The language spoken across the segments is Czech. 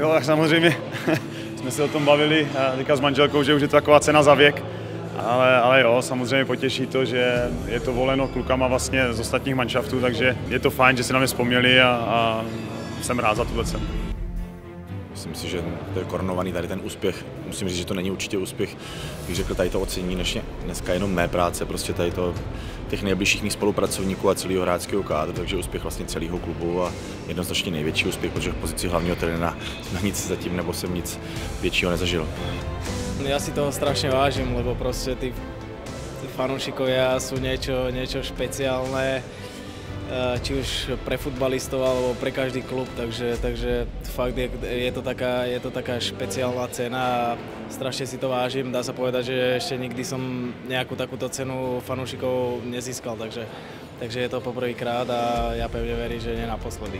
Jo, tak samozřejmě jsme se o tom bavili teďka s manželkou, že už je to taková cena za věk. Ale, ale jo, samozřejmě potěší to, že je to voleno klukama vlastně z ostatních manšaftů, takže je to fajn, že si na mě vzpomněli a, a jsem rád za tuhle cenu. Myslím si, že to je korunovaný tady ten úspěch. Musím říct, že to není určitě úspěch, bych řekl, tady to ocení než dneska jenom mé práce, prostě tady to těch nejbližších mých spolupracovníků a celého hráčského kádru, takže úspěch vlastně celého klubu a jednoznačně největší úspěch, protože v pozici hlavního trenéra jsme nic zatím nebo jsem nic většího nezažil. Ja si toho strašne vážim, lebo proste tí, tí fanúšikovia sú niečo, niečo špeciálne, eh, či už pre futbalistov alebo pre každý klub, takže, takže fakt je, je, to taká, je to taká špeciálna cena a strašne si to vážim. Dá sa povedať, že ešte nikdy som nejakú takúto cenu fanúšikov nezískal, takže, takže je to poprvýkrát a ja pevne verím, že nie naposledy.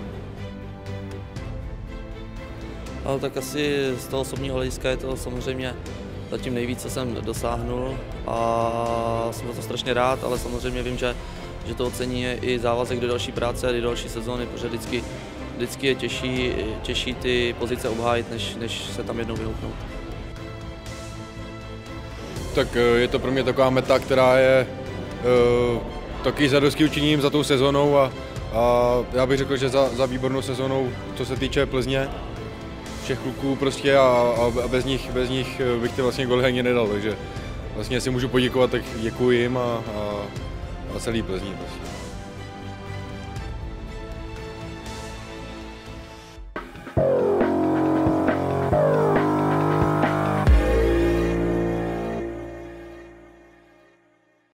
Ale tak asi z toho osobního hlediska je to samozřejmě zatím nejvíc, co jsem dosáhnul a jsem za to strašně rád, ale samozřejmě vím, že, že to ocení je i závazek do další práce a do další sezóny, protože vždycky, vždycky je těžší, těžší ty pozice obhájit, než, než se tam jednou vyhoupnout. Tak eh, je to pro mě taková meta, která je uh, taky zadosti učiním za tou sezónou a, a já bych řekl, že za, za výbornou sezónou, co se týče Plzně, všech kluků prostě a, a bez, nich, bez nich bych ty vlastně goly ani nedal, takže vlastně si můžu poděkovat, tak děkuji jim a, a celý Plzní prostě.